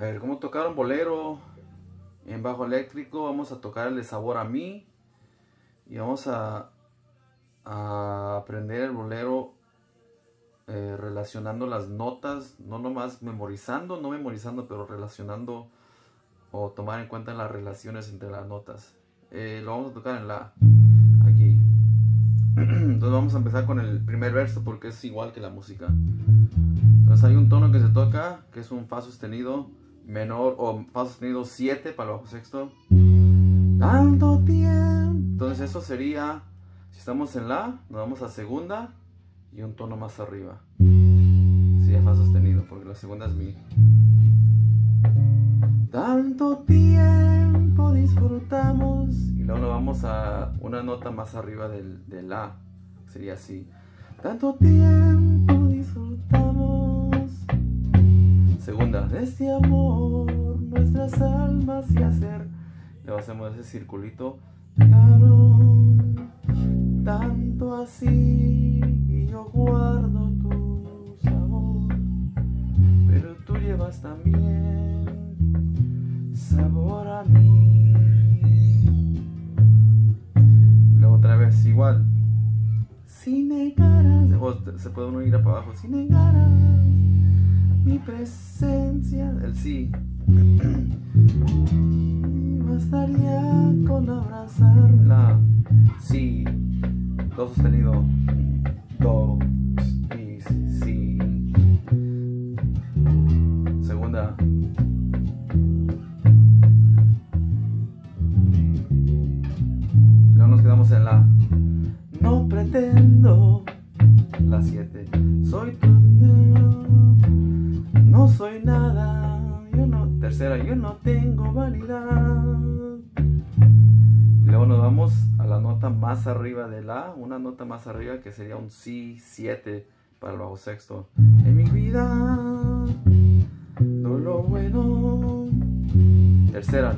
A ver, ¿cómo tocar un bolero en bajo eléctrico? Vamos a tocar el de sabor a mí. Y vamos a, a aprender el bolero eh, relacionando las notas, no nomás memorizando, no memorizando, pero relacionando o tomar en cuenta las relaciones entre las notas. Eh, lo vamos a tocar en la, aquí. Entonces vamos a empezar con el primer verso porque es igual que la música. Entonces hay un tono que se toca, que es un fa sostenido menor o fa sostenido 7 para el bajo sexto. Tanto tiempo. Entonces eso sería, si estamos en la, nos vamos a segunda y un tono más arriba. Sería fa sostenido porque la segunda es mi. Tanto tiempo disfrutamos. Y luego nos vamos a una nota más arriba del, del la. Sería así. Tanto tiempo disfrutamos. Segunda, de este amor se hacer. Le hacemos ese circulito. tanto así y yo guardo tu sabor, pero tú llevas también sabor a mí. Luego otra vez igual. Si negaras, o se puede uno ir para abajo. Si negaras mi presencia, el sí. Bastaría con abrazarla. Sí. Do sostenido. Do. Y sí. Segunda. Luego nos quedamos en la. No pretendo. La 7. Soy tu. No soy nada. Tercera. Yo no tengo vanidad. Y luego nos vamos a la nota más arriba de la. Una nota más arriba que sería un Si 7 para el bajo sexto. En mi vida. Todo lo bueno. Tercera.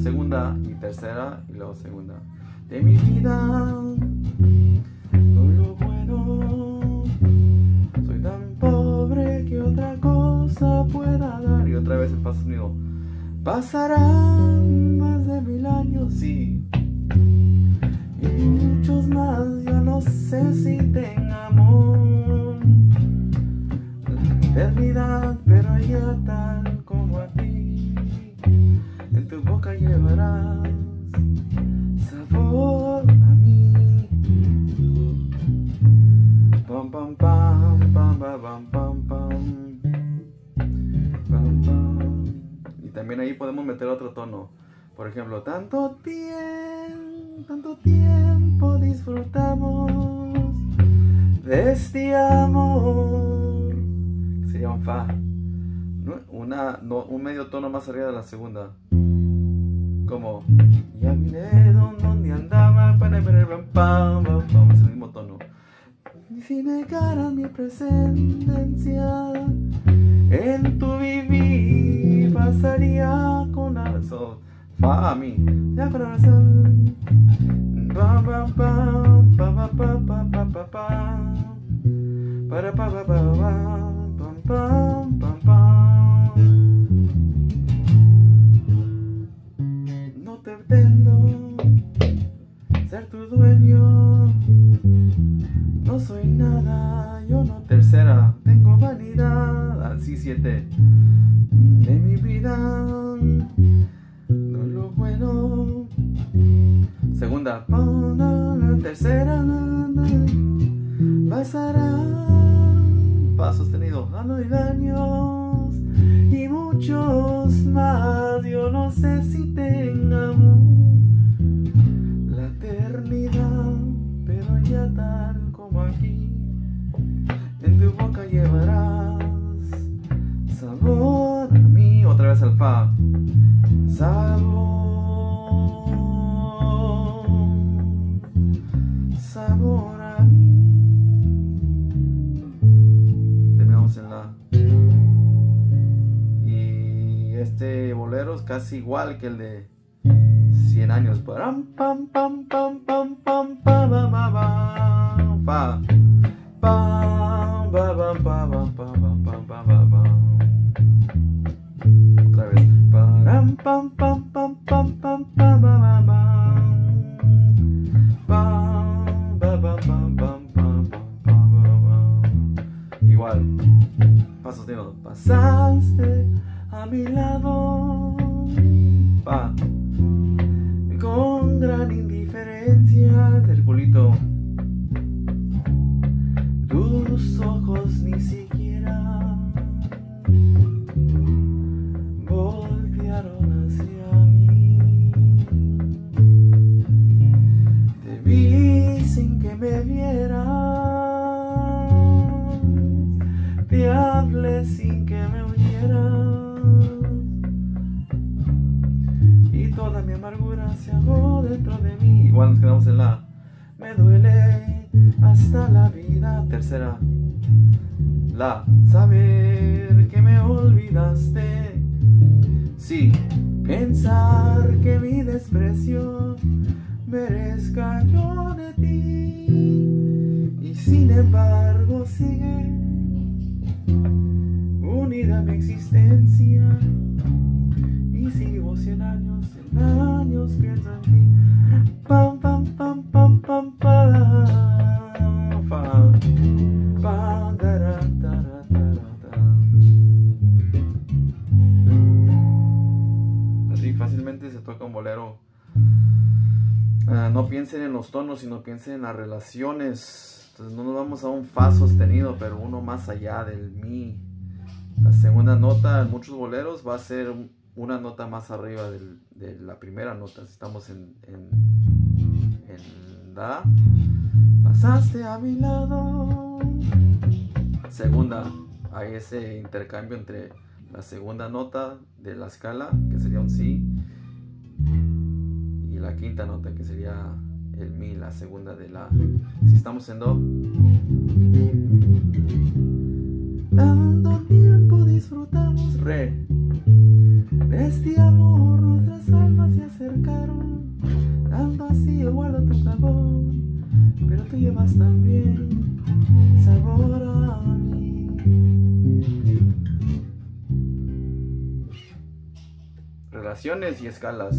Segunda y tercera. Y luego segunda. De mi vida. Pasarán más de mil años, sí. Y muchos más, yo no sé si tengamos ahí podemos meter otro tono. Por ejemplo, tanto tiempo, tanto tiempo disfrutamos de este amor. Sería un fa. Una, un medio tono más arriba de la segunda. Como, ya miré donde andaba, es el mismo tono. Y si negaras mi presencia en tu vivir, pasaría con abrazo. Fa a mí. Ya para abrazar. Pam, pam, pam, pam, pam, pam, pam, pam, pam. Para, pa, pa, pa, pam, pam, pam, pam, pam. No te pretendo ser tu dueño. No soy nada, yo no. Tercera, tengo vanidad. Así siete. Segunda, tercera, pasará. Pa sostenido, a no hay años y muchos más. Yo no sé si tengamos la eternidad, pero ya tal como aquí, en tu boca llevarás sabor a mí. Otra vez al fa. Sabor, este bolero casi igual que el de 100 años. Otra vez. Igual. Paso de nuevo. Pasaste a mi lado, pa, con gran te sin que me oyeras. Y toda mi amargura se ahogó dentro de mí. Igual nos quedamos en la. Me duele hasta la vida. Tercera, la saber que me olvidaste. Sí, pensar que mi desprecio merezca yo de ti. Y sin embargo sigue unida mi existencia. Y sigo cien años, cien años pienso en ti. Pam, pam, pam, pam, pam, pam. Así fácilmente se toca un bolero. Ah, no piensen en los tonos, sino piensen en las relaciones. Entonces no nos vamos a un fa sostenido, pero uno más allá del mi. La segunda nota en muchos boleros va a ser una nota más arriba de la primera nota. Si estamos en, en, en Da pasaste a mi lado. Segunda, hay ese intercambio entre la segunda nota de la escala, que sería un si, y la quinta nota, que sería el mi, la segunda de la. Si estamos en do. Re. De este amor nuestras almas se acercaron. Tanto así yo guardo tu sabor pero tú llevas también sabor a mí. Relaciones y escalas.